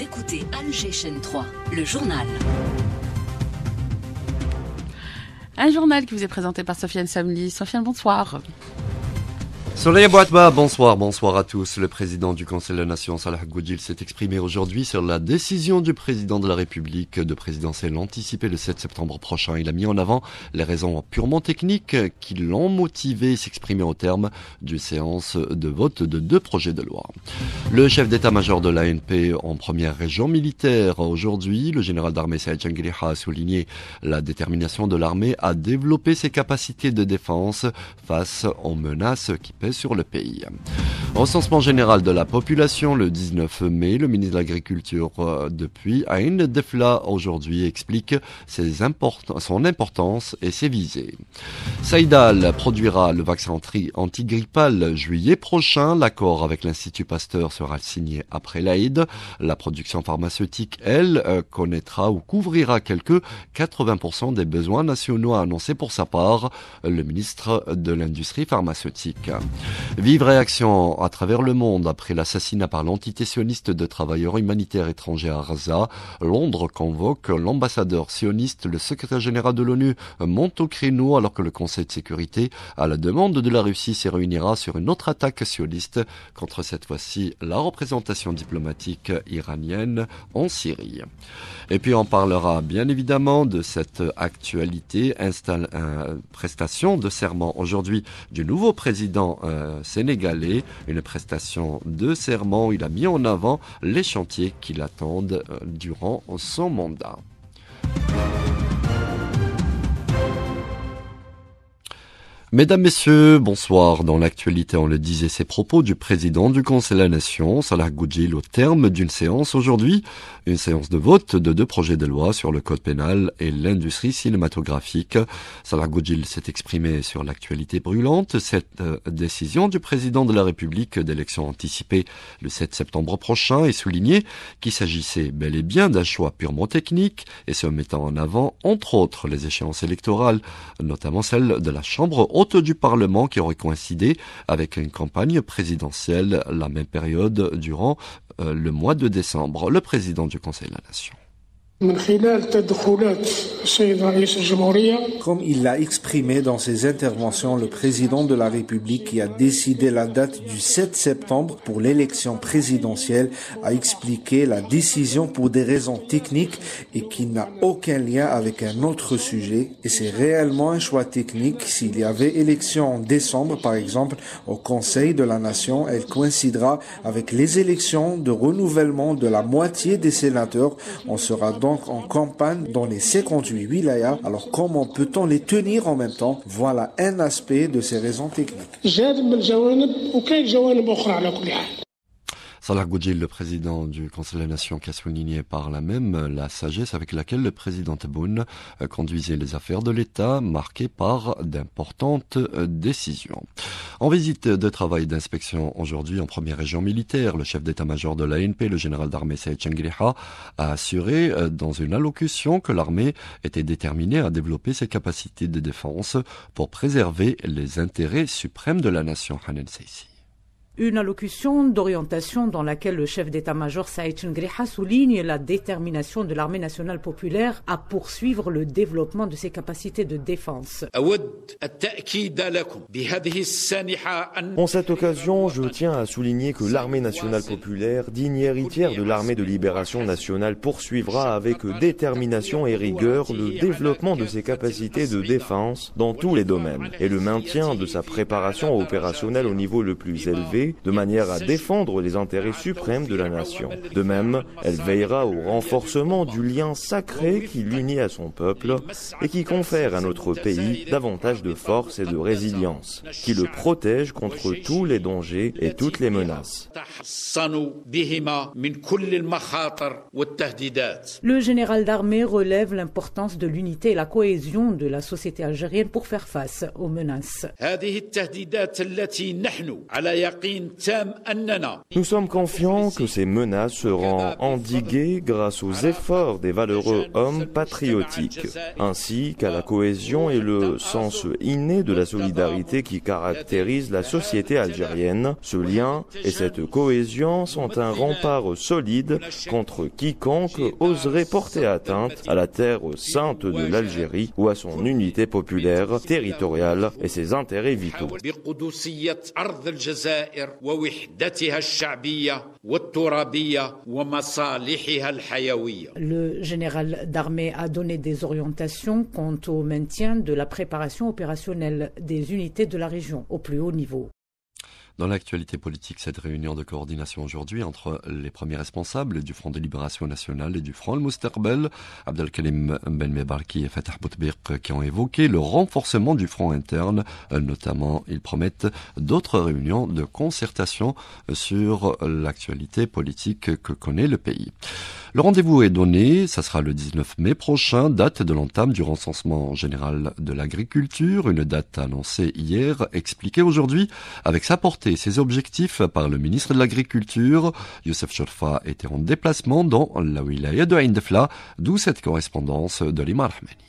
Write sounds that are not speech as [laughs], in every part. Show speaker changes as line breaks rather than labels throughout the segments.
Écoutez Alger Chaîne 3, le journal.
Un journal qui vous est présenté par Sofiane Samli. Sofiane, bonsoir.
Soleil Boatba, bonsoir, bonsoir à tous. Le président du Conseil de la Nation, Salah Goudjil, s'est exprimé aujourd'hui sur la décision du président de la République de présidentielle anticipée le 7 septembre prochain. Il a mis en avant les raisons purement techniques qui l'ont motivé s'exprimer au terme d'une séance de vote de deux projets de loi. Le chef d'état-major de l'ANP en première région militaire aujourd'hui, le général d'armée Saïd Jangiriha a souligné la détermination de l'armée à développer ses capacités de défense face aux menaces qui pèsent sur le pays. Recensement général de la population le 19 mai, le ministre de l'Agriculture euh, depuis Ain Defla aujourd'hui explique ses son importance et ses visées. Saïdal produira le vaccin antigrippal juillet prochain. L'accord avec l'Institut Pasteur sera signé après l'Aïd. La production pharmaceutique, elle, euh, connaîtra ou couvrira quelques 80% des besoins nationaux annoncés pour sa part le ministre de l'Industrie pharmaceutique. Vive réaction à travers le monde après l'assassinat par l'entité sioniste de travailleurs humanitaires étrangers à Gaza. Londres convoque l'ambassadeur sioniste, le secrétaire général de l'ONU monte au créneau alors que le Conseil de sécurité, à la demande de la Russie, se réunira sur une autre attaque sioniste contre cette fois-ci la représentation diplomatique iranienne en Syrie. Et puis on parlera bien évidemment de cette actualité, installe, euh, prestation de serment aujourd'hui du nouveau président euh, sénégalais, une prestation de serment. Il a mis en avant les chantiers qui l'attendent euh, durant son mandat. Mesdames, Messieurs, bonsoir. Dans l'actualité, on le disait, ces propos du président du Conseil de la Nation, Salah Goudjil, au terme d'une séance aujourd'hui, une séance de vote de deux projets de loi sur le code pénal et l'industrie cinématographique. Salah Goudjil s'est exprimé sur l'actualité brûlante, cette euh, décision du président de la République d'élection anticipée le 7 septembre prochain et souligné qu'il s'agissait bel et bien d'un choix purement technique et se mettant en avant, entre autres, les échéances électorales, notamment celle de la Chambre haute du Parlement qui aurait coïncidé avec une campagne présidentielle la même période durant euh, le mois de décembre. Le président du Conseil de la Nation.
Comme il l'a exprimé dans ses interventions, le président de la République qui a décidé la date du 7 septembre pour l'élection présidentielle a expliqué la décision pour des raisons techniques et qui n'a aucun lien avec un autre sujet. Et c'est réellement un choix technique. S'il y avait élection en décembre, par exemple, au Conseil de la Nation, elle coïncidera avec les élections de renouvellement de la moitié des sénateurs. On sera donc donc en campagne dans les 58 wilayas. Alors comment peut-on les tenir en même temps? Voilà un aspect de ces raisons techniques.
Salah Goudjil, le président du Conseil de la Nation, qui a souligné par là même la sagesse avec laquelle le président Tebboune conduisait les affaires de l'État, marquées par d'importantes décisions. En visite de travail d'inspection aujourd'hui en première région militaire, le chef d'état-major de l'ANP, le général d'armée Saïd Changriha, a assuré dans une allocution que l'armée était déterminée à développer ses capacités de défense pour préserver les intérêts suprêmes de la nation.
Une allocution d'orientation dans laquelle le chef d'état-major Saïd Ngriha souligne la détermination de l'armée nationale populaire à poursuivre le développement de ses capacités de défense.
En cette occasion, je tiens à souligner que l'armée nationale populaire, digne héritière de l'armée de libération nationale, poursuivra avec détermination et rigueur le développement de ses capacités de défense dans tous les domaines et le maintien de sa préparation opérationnelle au niveau le plus élevé de manière à défendre les intérêts suprêmes de la nation. De même, elle veillera au renforcement du lien sacré qui l'unit à son peuple et qui confère à notre pays davantage de force et de résilience, qui le protège contre tous les dangers et toutes les menaces.
Le général d'armée relève l'importance de l'unité et la cohésion de la société algérienne pour faire face aux menaces.
Nous sommes confiants que ces menaces seront endiguées grâce aux efforts des valeureux hommes patriotiques, ainsi qu'à la cohésion et le sens inné de la solidarité qui caractérise la société algérienne. Ce lien et cette cohésion sont un rempart solide contre quiconque oserait porter atteinte à la terre sainte de l'Algérie ou à son unité populaire, territoriale et ses intérêts vitaux.
Le général d'armée a donné des orientations quant au maintien de la préparation opérationnelle des unités de la région au plus haut niveau.
Dans l'actualité politique, cette réunion de coordination aujourd'hui entre les premiers responsables du Front de Libération Nationale et du Front Al-Mustaqbel, Abdelkalim Ben Mebarki et Fatah Boutbirk, qui ont évoqué le renforcement du front interne. Notamment, ils promettent d'autres réunions de concertation sur l'actualité politique que connaît le pays. Le rendez-vous est donné, ça sera le 19 mai prochain, date de l'entame du recensement général de l'agriculture, une date annoncée hier, expliquée aujourd'hui avec sa portée ses objectifs par le ministre de l'Agriculture. Youssef Chorfa était en déplacement dans la wilaya de Aindefla, d'où cette correspondance de l'Imar Rahmani.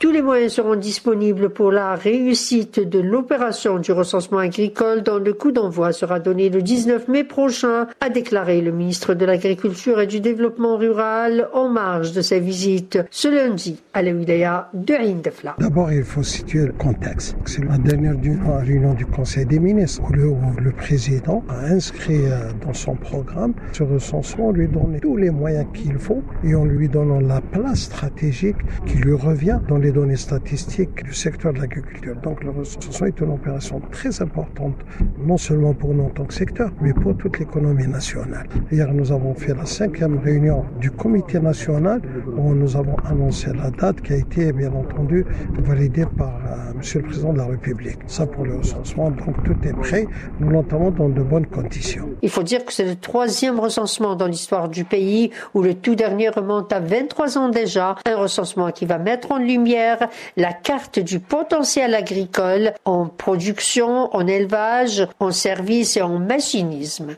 Tous les moyens seront disponibles pour la réussite de l'opération du recensement agricole dont le coup d'envoi sera donné le 19 mai prochain, a déclaré le ministre de l'Agriculture et du Développement rural en marge de sa visite ce lundi à la wilaya de Indefla.
D'abord, il faut situer le contexte. C'est la dernière réunion du Conseil des ministres où le, où le président a inscrit euh, dans son programme ce recensement, lui donner tous les moyens qu'il faut et en lui donnant la place stratégique qui lui revient dans les données statistiques du secteur de l'agriculture. Donc le recensement est une opération très importante, non seulement pour nous en tant que secteur, mais pour toute l'économie nationale. Hier, nous avons fait la cinquième réunion du comité national où nous avons annoncé la date qui a été, bien entendu, validée par euh, Monsieur le Président de la République. Ça pour le recensement, donc tout est prêt. Nous l'entamons dans de bonnes conditions.
Il faut dire que c'est le troisième recensement dans l'histoire du pays où le tout dernier remonte à 23 ans déjà. Un recensement qui va mettre en lumière la carte du potentiel agricole en production, en élevage, en service et en machinisme.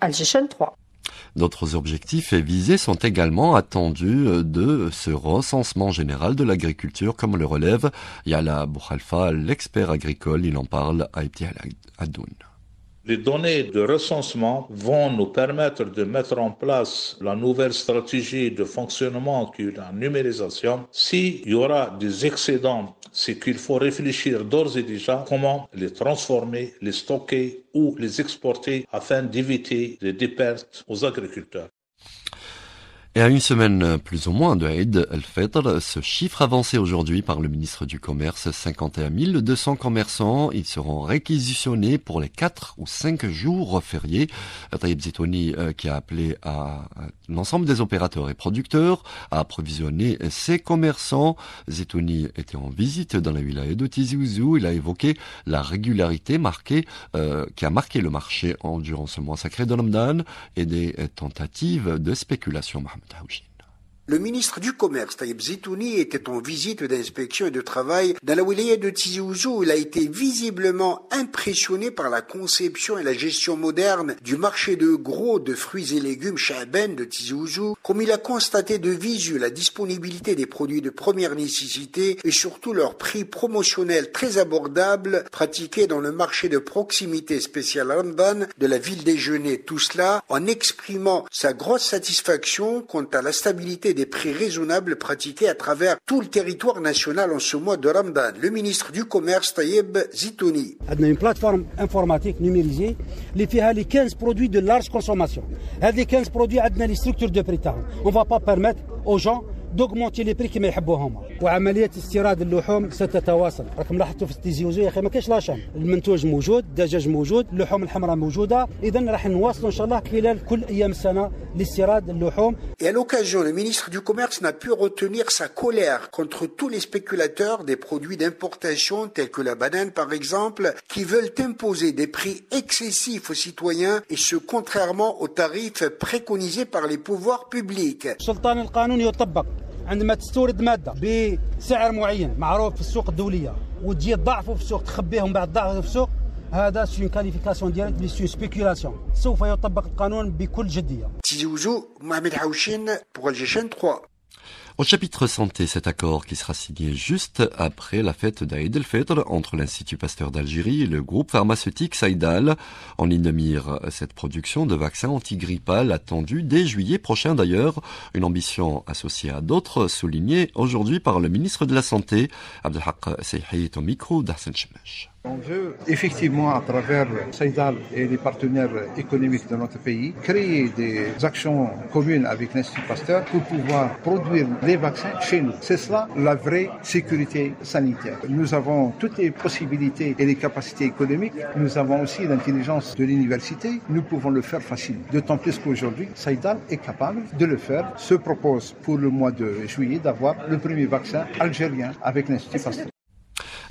Algéchane 3.
D'autres objectifs et visées sont également attendus de ce recensement général de l'agriculture, comme le relève Yala Boukhalfa, l'expert agricole. Il en parle à Ibti Adoun.
Les données de recensement vont nous permettre de mettre en place la nouvelle stratégie de fonctionnement qui est la numérisation. S'il y aura des excédents, c'est qu'il faut réfléchir d'ores et déjà comment les transformer, les stocker ou les exporter afin d'éviter des pertes aux agriculteurs.
Et à une semaine plus ou moins de Eid al-Fitr, ce chiffre avancé aujourd'hui par le ministre du Commerce, 51 200 commerçants, ils seront réquisitionnés pour les 4 ou 5 jours fériés. Taïb Zitouni euh, qui a appelé à l'ensemble des opérateurs et producteurs à approvisionner ces commerçants. Zitouni était en visite dans la wilaya de Tizi Ouzou. Il a évoqué la régularité marquée, euh, qui a marqué le marché durant ce mois sacré de Ramadan et des tentatives de spéculation. Habitation.
Le ministre du Commerce, Taïb Zitouni, était en visite d'inspection et de travail dans la wilaya de Tizi Ouzou. Il a été visiblement impressionné par la conception et la gestion moderne du marché de gros de fruits et légumes Chaben de Tizi Ouzou. Comme il a constaté de visu la disponibilité des produits de première nécessité et surtout leur prix promotionnel très abordable pratiqué dans le marché de proximité spécial Ramadan de la ville déjeuner. Tout cela en exprimant sa grosse satisfaction quant à la stabilité des prix raisonnables pratiqués à travers tout le territoire national en ce mois de Ramadan. Le ministre du Commerce, Taïeb Zitouni.
On a une plateforme informatique numérisée qui fait les 15 produits de large consommation. Les 15 produits ont les structures de prix. On ne va pas permettre aux gens دوغمونتي لي بري كما يحبوها هما وعمليه استيراد اللحوم ستتواصل راكم لاحظتوا في التيزيوزو يا اخي ما كاينش لاشام المنتوج موجود الدجاج موجود اللحوم الحمراء موجوده اذا راح نواصلوا ان شاء الله خلال كل ايام السنه لاستيراد اللحوم
Et à l'occasion, le ministre du Commerce n'a pu retenir sa colère contre tous les spéculateurs des produits d'importation tels que la banane par exemple, qui veulent imposer des prix excessifs aux citoyens et ce contrairement aux tarifs préconisés par les pouvoirs publics.
سلطان القانون يطبق عندما تستورد مادة بسعر معين معروف في السوق الدولية وتجي تضاعفه في السوق تخبيهم بعد ضعفه في السوق هذا سون كاليفيكاسيون ديالك بلي سون سبيكولاسيون سوف يطبق القانون بكل جدية.
تيزي وزو محمد حوشين بوغ الجيشان 3
Au chapitre santé, cet accord qui sera signé juste après la fête d'Aïd el-Fitr entre l'Institut Pasteur d'Algérie et le groupe pharmaceutique Saïdal. En ligne cette production de vaccins antigrippal attendue dès juillet prochain d'ailleurs. Une ambition associée à d'autres soulignée aujourd'hui par le ministre de la Santé, Abdelhaq Seyhi, au micro d'Arsène.
On veut effectivement, à travers Saïdal et les partenaires économiques de notre pays, créer des actions communes avec l'Institut Pasteur pour pouvoir produire les vaccins chez nous. C'est cela la vraie sécurité sanitaire. Nous avons toutes les possibilités et les capacités économiques. Nous avons aussi l'intelligence de l'université. Nous pouvons le faire facilement. D'autant plus qu'aujourd'hui, Saïdal est capable de le faire. Se propose pour le mois de juillet d'avoir le premier vaccin algérien avec l'Institut Pasteur.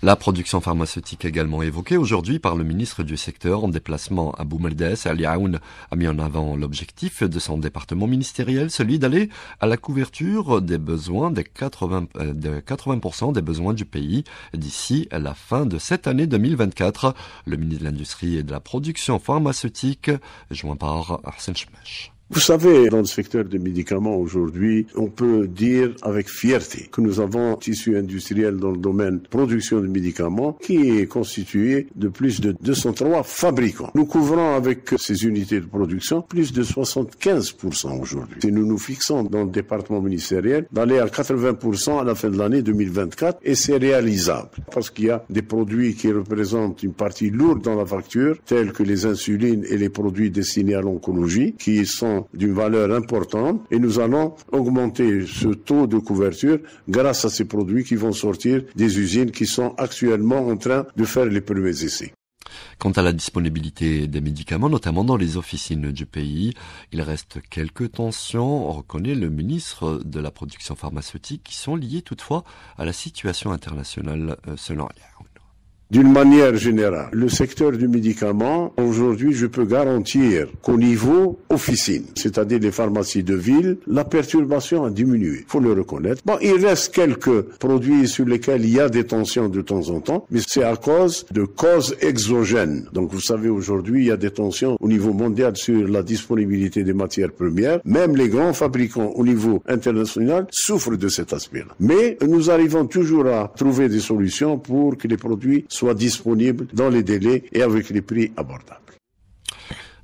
La production pharmaceutique également évoquée aujourd'hui par le ministre du secteur en déplacement à Boumerdes, Ali Aoun a mis en avant l'objectif de son département ministériel, celui d'aller à la couverture des besoins des 80, euh, de 80% des besoins du pays d'ici la fin de cette année 2024. Le ministre de l'Industrie et de la Production pharmaceutique, joint par Arsène Schmesh.
Vous savez, dans le secteur des médicaments aujourd'hui, on peut dire avec fierté que nous avons un tissu industriel dans le domaine production de médicaments qui est constitué de plus de 203 fabricants. Nous couvrons avec ces unités de production plus de 75% aujourd'hui. Et nous nous fixons dans le département ministériel d'aller à 80% à la fin de l'année 2024 et c'est réalisable parce qu'il y a des produits qui représentent une partie lourde dans la facture tels que les insulines et les produits destinés à l'oncologie qui sont d'une valeur importante et nous allons augmenter ce taux de couverture grâce à ces produits qui vont sortir des usines qui sont actuellement en train de faire les premiers essais.
Quant à la disponibilité des médicaments, notamment dans les officines du pays, il reste quelques tensions, reconnaît le ministre de la production pharmaceutique, qui sont liées toutefois à la situation internationale euh, selon
d'une manière générale, le secteur du médicament, aujourd'hui, je peux garantir qu'au niveau officine, c'est-à-dire les pharmacies de ville, la perturbation a diminué. faut le reconnaître. Bon, il reste quelques produits sur lesquels il y a des tensions de temps en temps, mais c'est à cause de causes exogènes. Donc, vous savez, aujourd'hui, il y a des tensions au niveau mondial sur la disponibilité des matières premières. Même les grands fabricants au niveau international souffrent de cet aspect-là. Mais nous arrivons toujours à trouver des solutions pour que les produits soit disponible dans les délais et avec les prix abordables.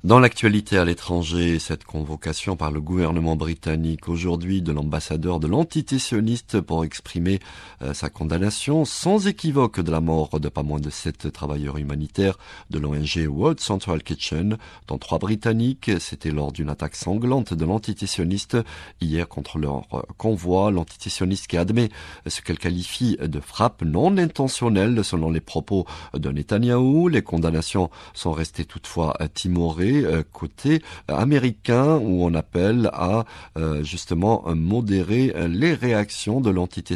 Dans l'actualité à l'étranger, cette convocation par le gouvernement britannique aujourd'hui de l'ambassadeur de l'entité sioniste pour exprimer euh, sa condamnation sans équivoque de la mort de pas moins de sept travailleurs humanitaires de l'ONG World Central Kitchen, dont trois britanniques. C'était lors d'une attaque sanglante de l'entité sioniste hier contre leur convoi. L'entité qui admet ce qu'elle qualifie de frappe non intentionnelle selon les propos de Netanyahou. Les condamnations sont restées toutefois timorées euh, côté américain où on appelle à euh, justement modérer les réactions de l'entité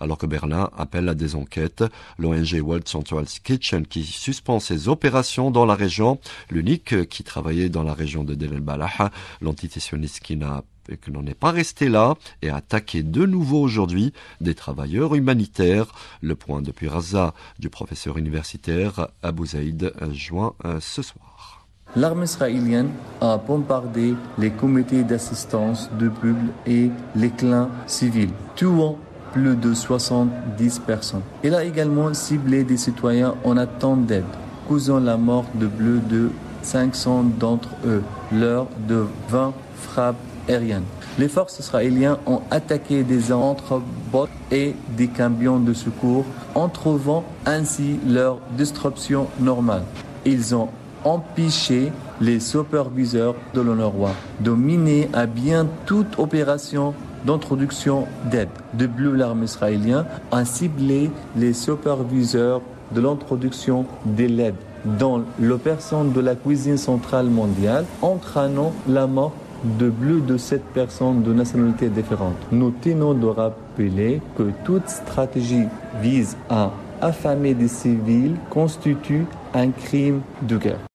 alors que Berlin appelle à des enquêtes. L'ONG World Central Kitchen qui suspend ses opérations dans la région, l'unique qui travaillait dans la région de Del Balah, l'entité qui n'a et pas resté là et a attaqué de nouveau aujourd'hui des travailleurs humanitaires. Le point depuis Raza du professeur universitaire Abou Zaïd joint euh, ce soir.
L'armée israélienne a bombardé les comités d'assistance de peuple et les clans civils, tuant plus de 70 personnes. Elle a également ciblé des citoyens en attente d'aide, causant la mort de plus de 500 d'entre eux lors de 20 frappes aériennes. Les forces israéliennes ont attaqué des entrepôts et des camions de secours, en trouvant ainsi leur destruction normale. Empêcher les superviseurs de l'ONRWA de mener à bien toute opération d'introduction d'aide. De bleu, l'armée israélienne a ciblé les superviseurs de l'introduction de l'aide dans l'opération de la cuisine centrale mondiale, entraînant la mort de plus de sept personnes de nationalités différentes. Nous tenons de rappeler que toute stratégie vise à affamer des civils constitue un crime de guerre.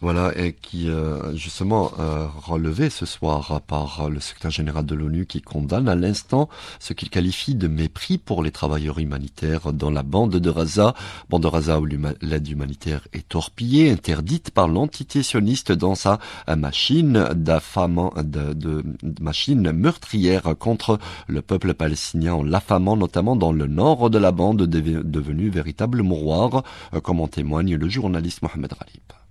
Voilà, et qui euh, justement euh, relevé ce soir par le secrétaire général de l'ONU qui condamne à l'instant ce qu'il qualifie de mépris pour les travailleurs humanitaires dans la bande de Raza, bande de Raza où l'aide humanitaire est torpillée, interdite par l'entité sioniste dans sa machine d'affamant, de, de, machine meurtrière contre le peuple palestinien en l'affamant notamment dans le nord de la bande devenue véritable mouroir, comme en témoigne le journaliste Mohamed Ralib.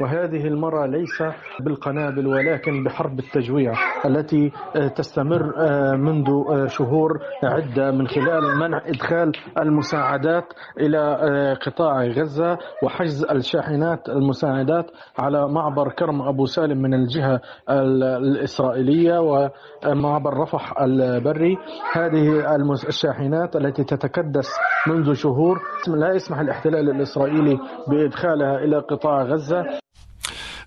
وهذه المرة ليس بالقنابل ولكن بحرب التجويع التي تستمر منذ شهور عدة من خلال منع إدخال المساعدات إلى قطاع غزة وحجز الشاحنات المساعدات على معبر كرم أبو سالم من الجهة الإسرائيلية ومعبر رفح البري. هذه الشاحنات التي تتكدس منذ شهور لا يسمح الاحتلال الإسرائيلي بإدخالها إلى قطاع غزة.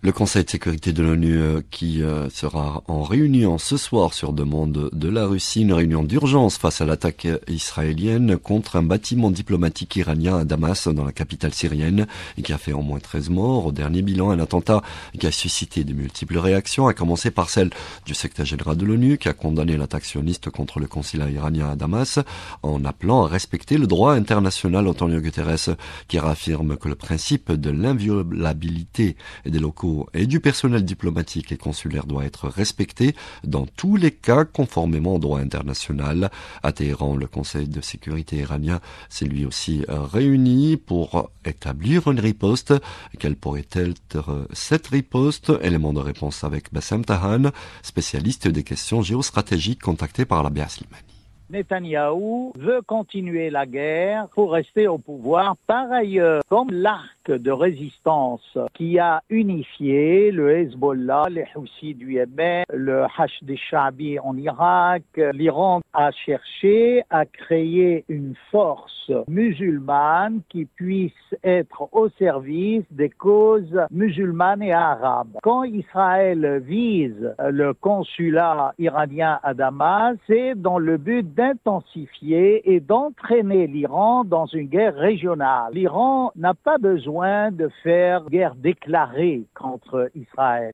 Le Conseil de sécurité de l'ONU euh, qui euh, sera en réunion ce soir sur demande de la Russie, une réunion d'urgence face à l'attaque israélienne contre un bâtiment diplomatique iranien à Damas dans la capitale syrienne et qui a fait au moins 13 morts. Au dernier bilan, un attentat qui a suscité de multiples réactions, à commencer par celle du secrétaire général de l'ONU qui a condamné l'attaque sioniste contre le consulat iranien à Damas en appelant à respecter le droit international. Antonio Guterres qui réaffirme que le principe de l'inviolabilité des locaux et du personnel diplomatique et consulaire doit être respecté dans tous les cas conformément au droit international. À Téhéran, le Conseil de sécurité iranien s'est lui aussi réuni pour établir une riposte. Quelle pourrait être cette riposte? Élément de réponse avec Bassem Tahan, spécialiste des questions géostratégiques contacté par la Slimani.
Netanyahou veut continuer la guerre pour rester au pouvoir. Par ailleurs, comme l'arc de résistance qui a unifié le Hezbollah, les Houthis du Yémen, le Hashd Shabi en Irak, l'Iran a cherché à créer une force musulmane qui puisse être au service des causes musulmanes et arabes. Quand Israël vise le consulat iranien à Damas, c'est dans le but d'intensifier et d'entraîner l'Iran dans une guerre régionale. L'Iran n'a pas besoin de faire guerre déclarée contre Israël.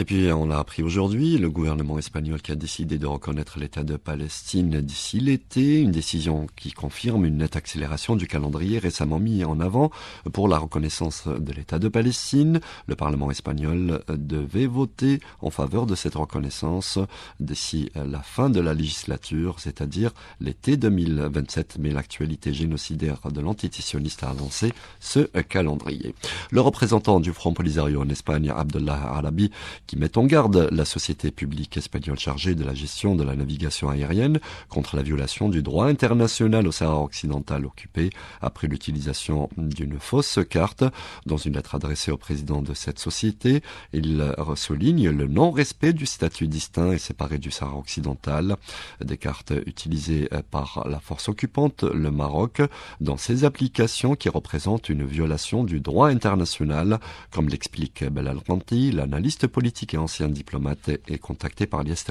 Et puis, on l'a appris aujourd'hui, le gouvernement espagnol qui a décidé de reconnaître l'État de Palestine d'ici l'été, une décision qui confirme une nette accélération du calendrier récemment mis en avant pour la reconnaissance de l'État de Palestine. Le Parlement espagnol devait voter en faveur de cette reconnaissance d'ici la fin de la législature, c'est-à-dire l'été 2027. Mais l'actualité génocidaire de l'antitétionniste a avancé ce calendrier. Le représentant du Front Polisario en Espagne, Abdullah Arabi, qui met en garde la société publique espagnole chargée de la gestion de la navigation aérienne contre la violation du droit international au Sahara occidental occupé après l'utilisation d'une fausse carte. Dans une lettre adressée au président de cette société, il souligne le non-respect du statut distinct et séparé du Sahara occidental, des cartes utilisées par la force occupante, le Maroc, dans ses applications qui représentent une violation du droit international, comme l'explique Belal Ranti, l'analyste politique et ancien diplomate est contacté par Lies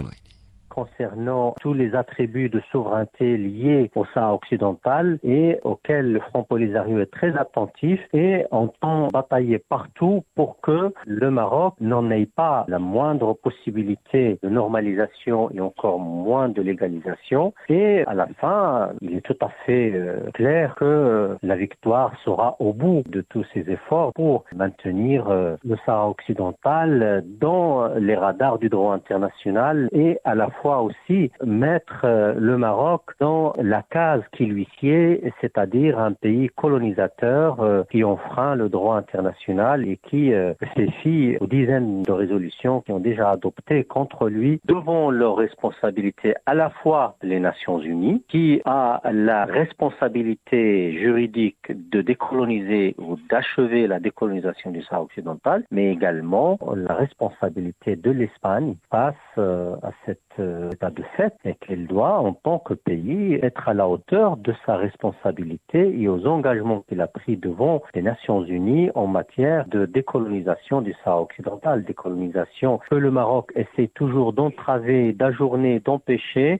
concernant tous les attributs de souveraineté liés au Sahara occidental et auxquels le Front Polisario est très attentif et entend batailler partout pour que le Maroc n'en ait pas la moindre possibilité de normalisation et encore moins de légalisation. Et à la fin, il est tout à fait euh, clair que la victoire sera au bout de tous ces efforts pour maintenir euh, le Sahara occidental dans les radars du droit international et à la fois aussi mettre euh, le Maroc dans la case qui lui sied, c'est-à-dire un pays colonisateur euh, qui enfreint le droit international et qui euh, [laughs] fait fi aux dizaines de résolutions qui ont déjà adopté contre lui devant leurs responsabilités à la fois les Nations Unies, qui a la responsabilité juridique de décoloniser ou d'achever la décolonisation du Sahara occidental, mais également la responsabilité de l'Espagne face à cette état de fait et qu'elle doit, en tant que pays, être à la hauteur de sa responsabilité et aux engagements qu'il a pris devant les Nations Unies en matière de décolonisation du Sahara occidental, décolonisation que le Maroc essaie toujours d'entraver, d'ajourner, d'empêcher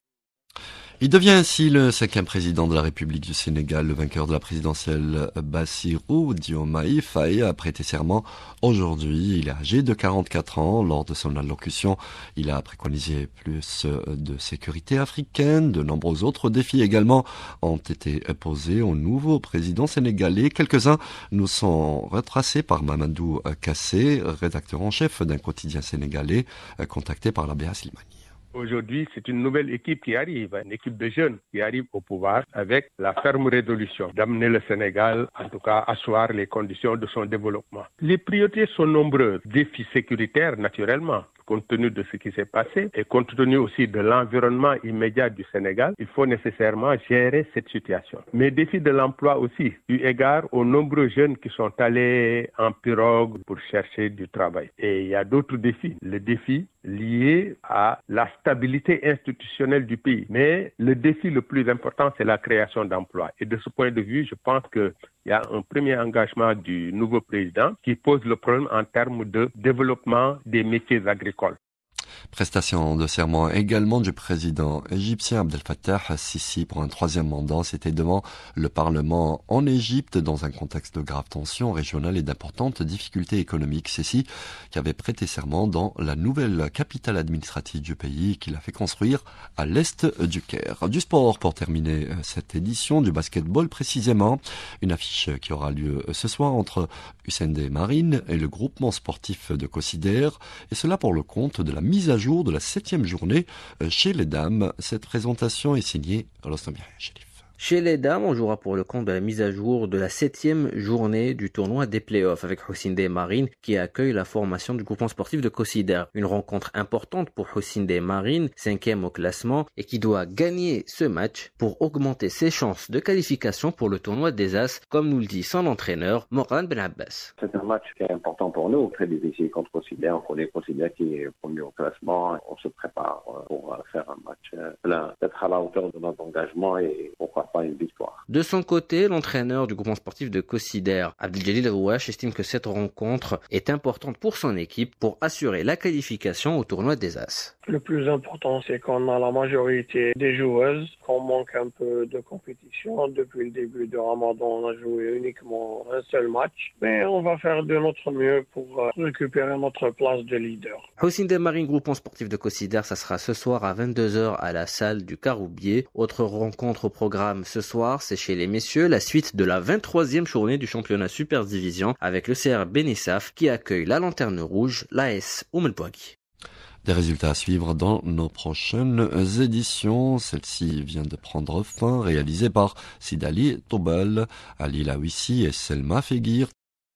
Il devient ainsi le cinquième président de la République du Sénégal. Le vainqueur de la présidentielle Bassirou Diomaye Faye a prêté serment aujourd'hui. Il est âgé de 44 ans. Lors de son allocution, il a préconisé plus de sécurité africaine. De nombreux autres défis également ont été posés au nouveau président sénégalais. Quelques-uns nous sont retracés par Mamadou Kassé, rédacteur en chef d'un quotidien sénégalais contacté par la BA Slimani.
Aujourd'hui, c'est une nouvelle équipe qui arrive, une équipe de jeunes qui arrive au pouvoir avec la ferme résolution d'amener le Sénégal, en tout cas, à asseoir les conditions de son développement. Les priorités sont nombreuses. Défis sécuritaires, naturellement, compte tenu de ce qui s'est passé et compte tenu aussi de l'environnement immédiat du Sénégal, il faut nécessairement gérer cette situation. Mais défi de l'emploi aussi, eu égard aux nombreux jeunes qui sont allés en pirogue pour chercher du travail. Et il y a d'autres défis. Le défi lié à la stabilité institutionnelle du pays. Mais le défi le plus important, c'est la création d'emplois. Et de ce point de vue, je pense qu'il y a un premier engagement du nouveau président qui pose le problème en termes de développement des métiers agricoles.
Prestation de serment également du président égyptien Abdel Fattah Sisi pour un troisième mandat. C'était devant le Parlement en Égypte dans un contexte de grave tension régionale et d'importantes difficultés économiques. Sisi qui avait prêté serment dans la nouvelle capitale administrative du pays qu'il a fait construire à l'est du Caire. Du sport pour terminer cette édition, du basketball précisément. Une affiche qui aura lieu ce soir entre USND Marine et le groupement sportif de Cossider. Et cela pour le compte de la mise à jour de la septième journée euh, chez les dames. Cette présentation est signée Rostam.
Chez les dames, on jouera pour le compte de la mise à jour de la septième journée du tournoi des playoffs avec Houssine Marine qui accueille la formation du groupement sportif de Cossider. Une rencontre importante pour Houssine Marine, cinquième au classement, et qui doit gagner ce match pour augmenter ses chances de qualification pour le tournoi des As, comme nous le dit son entraîneur, Moran Ben Abbas.
C'est un match qui est important pour nous, très difficile contre Cossider. On connaît Cossider qui est premier au classement. On se prépare pour faire un match plein, d'être à la hauteur de notre engagement et pourquoi
de son côté, l'entraîneur du groupement sportif de Cossider, Abdeljalil Rouache, estime que cette rencontre est importante pour son équipe pour assurer la qualification au tournoi des As.
Le plus important, c'est qu'on a la majorité des joueuses, qu'on manque un peu de compétition. Depuis le début de Ramadan, on a joué uniquement un seul match. Mais on va faire de notre mieux pour euh, récupérer notre place de leader.
Houssine Desmarines, groupement sportif de Cossider, ça sera ce soir à 22h à la salle du Caroubier. Autre rencontre au programme ce soir, c'est chez les messieurs, la suite de la 23e journée du championnat Super Division avec le CR Benessaf qui accueille la Lanterne Rouge, l'AS Oumelpoagui.
Des résultats à suivre dans nos prochaines éditions. Celle-ci vient de prendre fin, réalisée par Sidali Tobal, Ali Lawissi et Selma Fegir.